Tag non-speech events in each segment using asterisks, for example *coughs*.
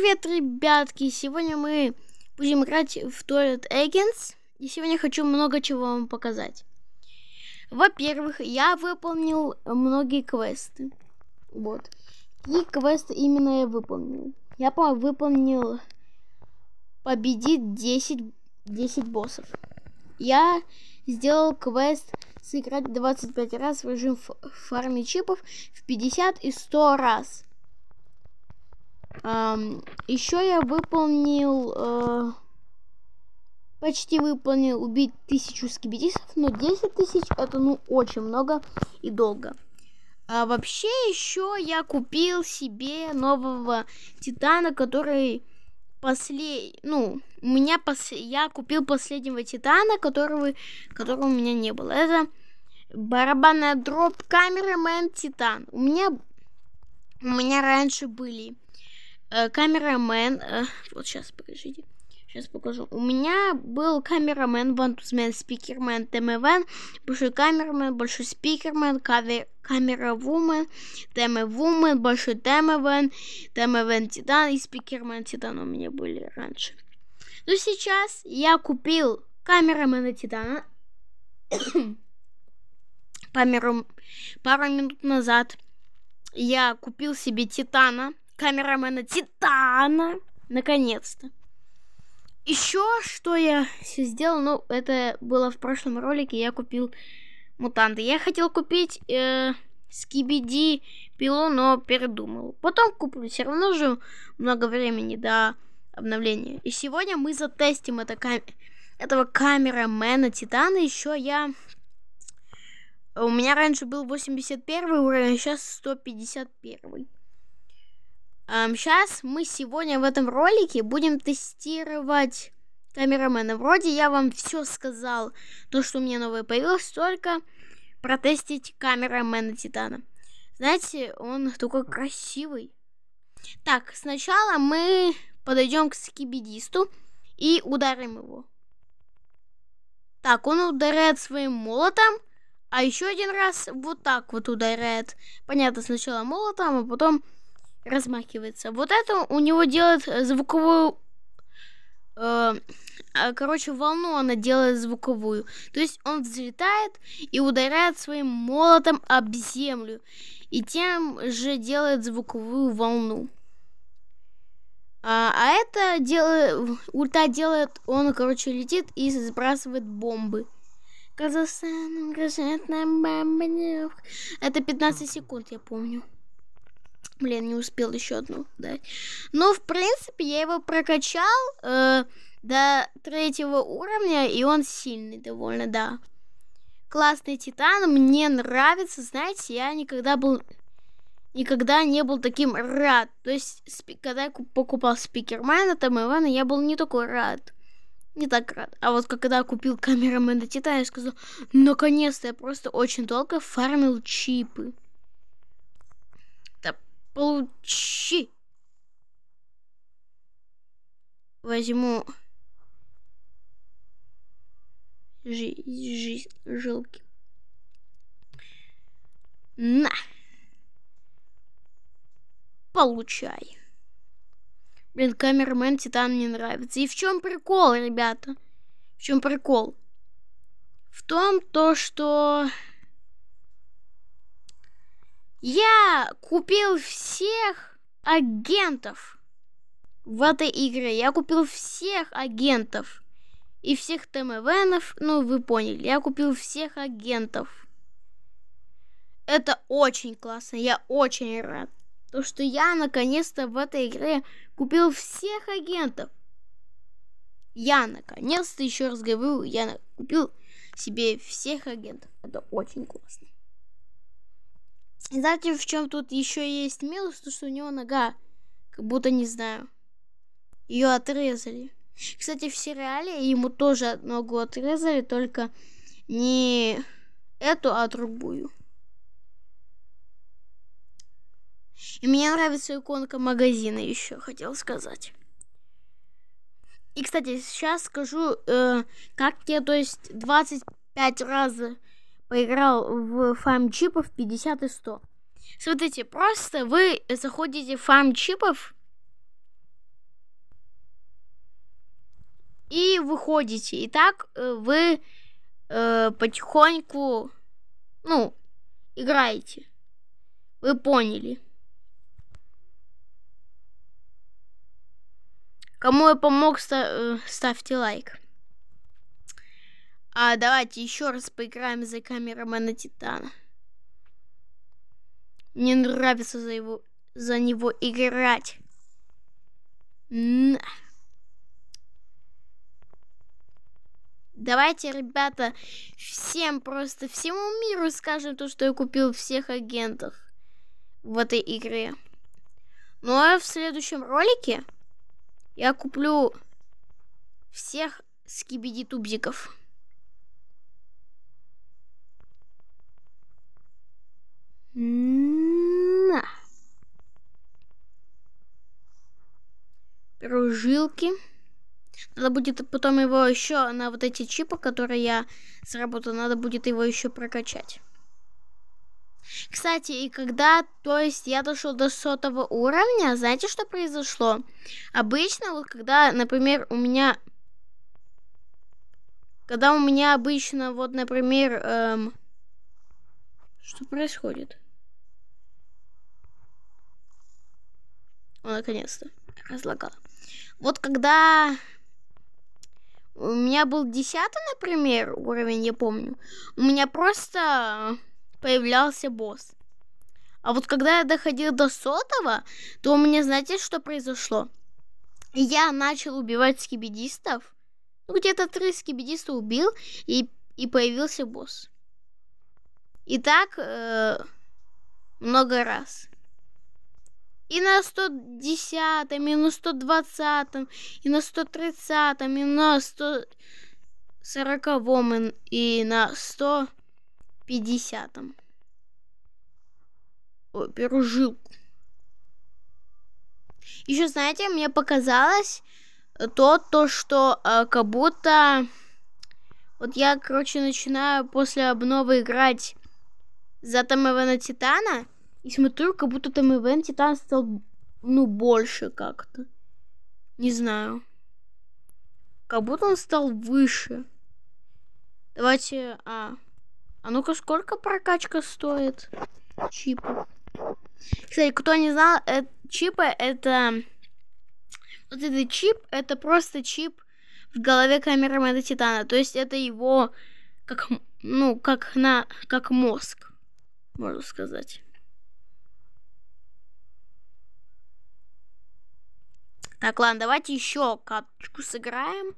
Привет, ребятки! Сегодня мы будем играть в Toilet Agents. И сегодня хочу много чего вам показать. Во-первых, я выполнил многие квесты. Вот. И квесты именно я выполнил. Я, выполнил победить 10, 10 боссов. Я сделал квест сыграть 25 раз в режим фарме чипов в 50 и 100 раз. Эм, еще я выполнил... Э, почти выполнил убить тысячу скибидисов, но 10 тысяч это ну очень много и долго. А вообще еще я купил себе нового титана, который после... Ну, у меня пос... я купил последнего титана, которого... которого у меня не было. Это барабанная дроп камеры Мэн Титан. У меня... У меня раньше были Э, камерамен... Э, вот сейчас, покажите. Сейчас покажу. У меня был камерамен, Вантузмен, спикермен, ТМВен, большой камерамен, большой спикермен, кавер, камеравумен, ТМВумен, большой ТМВен, ТМВен Титан и спикермен Титан у меня были раньше. Но сейчас я купил камерамена Титана. *coughs* Пару, пару минут назад я купил себе Титана камерамена Титана. Наконец-то. Еще что я все сделал, ну, это было в прошлом ролике, я купил мутанты. Я хотел купить э, скибиди пилу, но передумал. Потом куплю, все равно же много времени до обновления. И сегодня мы затестим это кам... этого камерамена Титана. Еще я... У меня раньше был 81 уровень, а сейчас 151. Um, сейчас мы сегодня в этом ролике будем тестировать камерамена. Вроде я вам все сказал, то, что у меня новое появилось, только протестить камерамена Титана. Знаете, он такой красивый. Так, сначала мы подойдем к скибидисту и ударим его. Так, он ударяет своим молотом, а еще один раз вот так вот ударяет. Понятно, сначала молотом, а потом размахивается. Вот это у него делает звуковую... Э, а, короче, волну она делает звуковую. То есть он взлетает и ударяет своим молотом об землю. И тем же делает звуковую волну. А, а это делает... Ульта делает... Он, короче, летит и сбрасывает бомбы. Казахстан угрожает нам бомбардировка. Это 15 секунд, я помню. Блин, не успел еще одну дать. Но, в принципе, я его прокачал э, до третьего уровня, и он сильный довольно, да. Классный титан, мне нравится, знаете, я никогда был... Никогда не был таким рад. То есть, когда я покупал спикермена, там Ивана, я был не такой рад. Не так рад. А вот когда купил камерамена Титана, я сказал, наконец-то я просто очень долго фармил чипы. Получи. Возьму жи жи жилки. На. Получай. Блин, камермен Титан мне нравится. И в чем прикол, ребята? В чем прикол? В том, то, что... Я купил всех агентов в этой игре. Я купил всех агентов. И всех ТМВНов, ну вы поняли, я купил всех агентов. Это очень классно, я очень рад. То, что я наконец-то в этой игре купил всех агентов. Я наконец-то, еще раз говорю, я купил себе всех агентов. Это очень классно. Знаете, в чем тут еще есть минус? То, что у него нога, как будто, не знаю, ее отрезали. Кстати, в сериале ему тоже ногу отрезали, только не эту, а другую. И мне нравится иконка магазина еще, хотел сказать. И, кстати, сейчас скажу, э, как я, то есть, 25 раз поиграл в фарм чипов 50 и 100. Смотрите, просто вы заходите в фарм чипов и выходите. И так э, вы э, потихоньку, ну, играете. Вы поняли. Кому я помог, э, ставьте лайк. А давайте еще раз поиграем за камерамена Титана. Мне нравится за, его, за него играть. На. Давайте, ребята, всем просто, всему миру скажем то, что я купил всех агентов в этой игре. Ну а в следующем ролике я куплю всех скибиди-тубзиков. На. Прожилки. Надо будет потом его еще на вот эти чипы, которые я сработал, надо будет его еще прокачать. Кстати, и когда, то есть я дошел до сотого уровня, знаете, что произошло? Обычно, вот когда, например, у меня... Когда у меня обычно, вот, например, эм, что происходит? О, наконец-то. Разлагала. Вот когда у меня был десятый, например, уровень, я помню, у меня просто появлялся босс. А вот когда я доходил до сотого, то у меня, знаете, что произошло? Я начал убивать скибидистов. Ну, где-то три скибидиста убил, и, и появился босс. И так э, много раз. И на 110, и на 120, и на 130, и на 140, и на 150. Ой, беру жилку. Еще, знаете, мне показалось то, то что э, как будто... Вот я, короче, начинаю после обновы играть за там Ивана Титана, и смотрю, как будто там Иван Титан стал, ну, больше как-то. Не знаю. Как будто он стал выше. Давайте, а... А ну-ка, сколько прокачка стоит? Чипы. Кстати, кто не знал, э, чипы это... Вот этот чип, это просто чип в голове камерамена Титана. То есть это его, как, ну, как на, как мозг, можно сказать. Так, ладно, давайте еще карточку сыграем.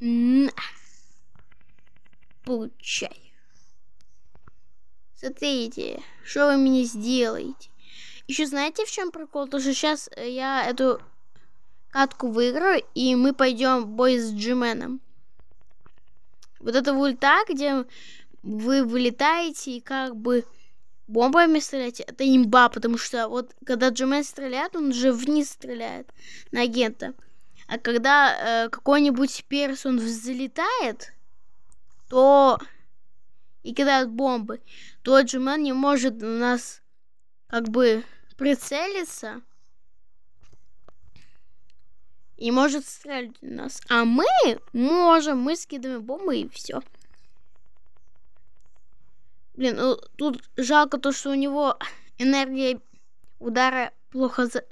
На. Получай. Смотрите, что вы мне сделаете. Еще знаете, в чем прикол? То, что сейчас я эту катку выиграю, и мы пойдем в бой с Джименом. Вот это ульта, где вы вылетаете и как бы бомбами стреляете, это имба, потому что вот когда Джимен стреляет, он же вниз стреляет на агента. А когда э, какой-нибудь персон взлетает, то и кидает бомбы, то Джимен не может нас как бы прицелиться и может стрелять в нас. А мы можем, мы скидываем бомбы и все. Блин, ну, тут жалко то, что у него энергия удара плохо за...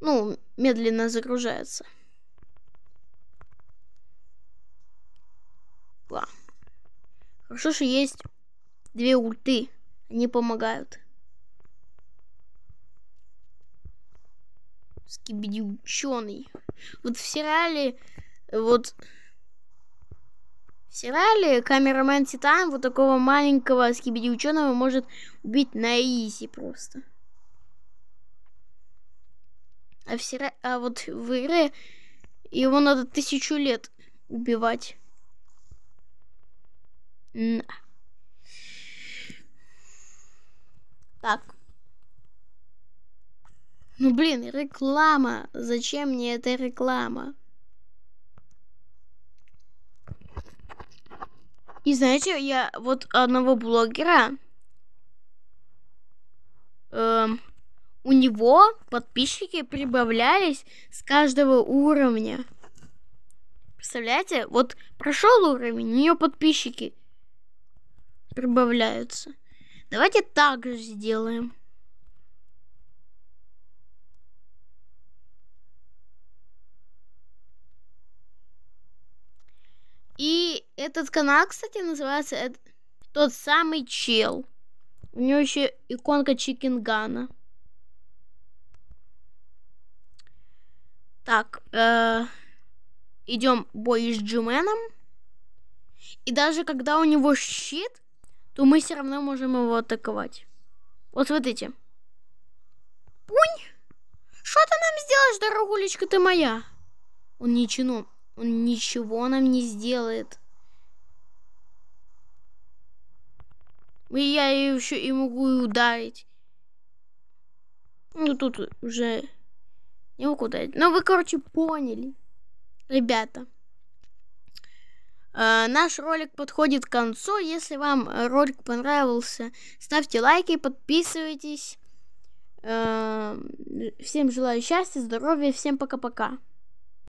Ну, медленно загружается. Хорошо, что есть две ульты. Они помогают. Скибиди ученый. Вот в сериале вот в сериале камерамен Титан вот такого маленького скибиди ученого может убить на изи просто. А, в сери... а вот в игре его надо тысячу лет убивать. На. Так. Ну блин, реклама. Зачем мне эта реклама? И знаете, я вот одного блогера э, у него подписчики прибавлялись с каждого уровня. Представляете? Вот прошел уровень, у нее подписчики прибавляются. Давайте так же сделаем. И этот канал, кстати, называется тот самый чел. У него еще иконка Чикингана. Так, э, идем бой с Джименом. И даже когда у него щит, то мы все равно можем его атаковать. Вот смотрите. Пунь! Что ты нам сделаешь, дорогулечка ты моя? Он ничего, он ничего нам не сделает. И я еще и могу ударить. Ну, тут уже не могу ударить. Но вы, короче, поняли. Ребята. Э, наш ролик подходит к концу. Если вам ролик понравился, ставьте лайки, подписывайтесь. Э, всем желаю счастья, здоровья, всем пока-пока.